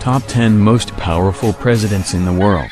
Top 10 Most Powerful Presidents in the World.